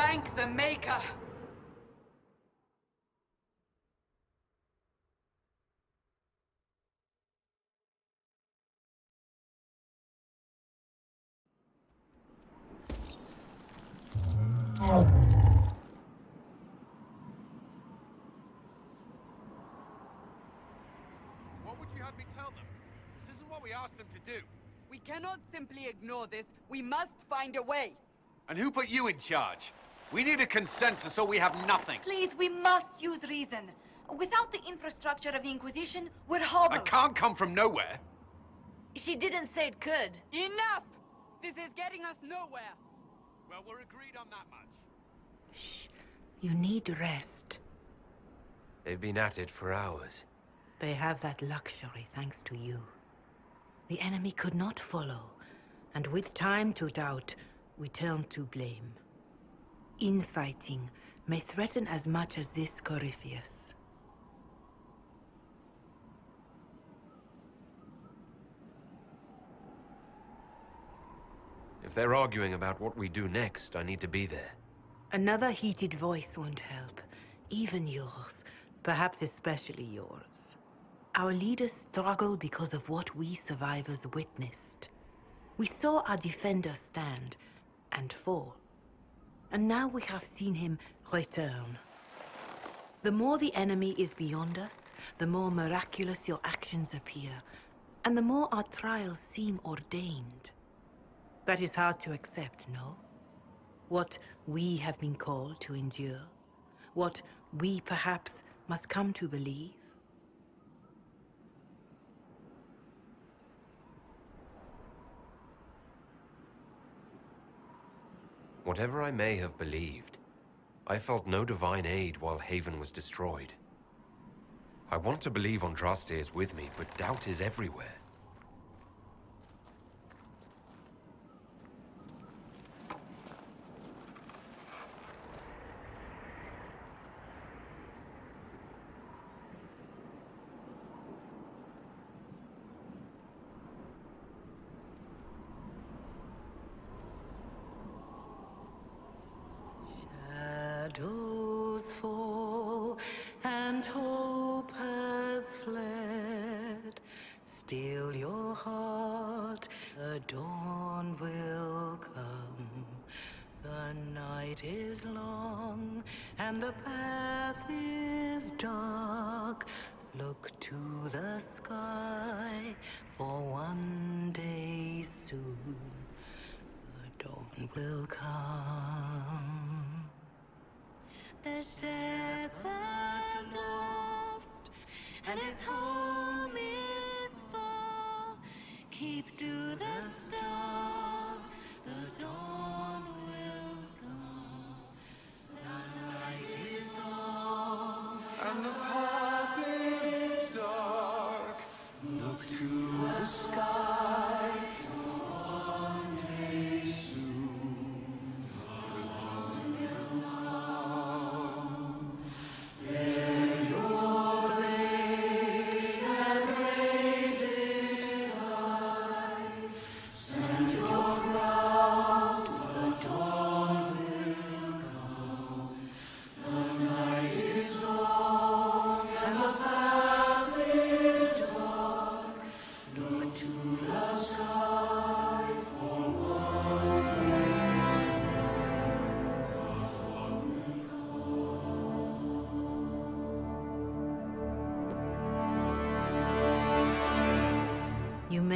Thank the Maker! What would you have me tell them? This isn't what we asked them to do. We cannot simply ignore this. We must find a way. And who put you in charge? We need a consensus or we have nothing. Please, we must use reason. Without the infrastructure of the Inquisition, we're hobbled. I can't come from nowhere. She didn't say it could. Enough! This is getting us nowhere. Well, we're agreed on that much. Shh. You need rest. They've been at it for hours. They have that luxury thanks to you. The enemy could not follow, and with time to doubt, we turn to blame. Infighting may threaten as much as this Corypheus. If they're arguing about what we do next, I need to be there. Another heated voice won't help. Even yours. Perhaps especially yours. Our leaders struggle because of what we survivors witnessed. We saw our defender stand and fall. And now we have seen him return. The more the enemy is beyond us, the more miraculous your actions appear, and the more our trials seem ordained. That is hard to accept, no? What we have been called to endure, what we perhaps must come to believe. Whatever I may have believed, I felt no divine aid while Haven was destroyed. I want to believe Andraste is with me, but doubt is everywhere. Still your heart, the dawn will come. The night is long and the path is dark. Look to the sky for one day soon. The dawn will come. The shepherd's lost, and his home Keep to the stars, the dawn will come. The night is long, And the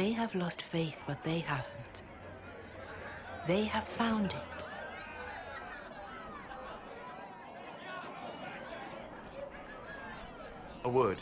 may have lost faith, but they haven't. They have found it. A word.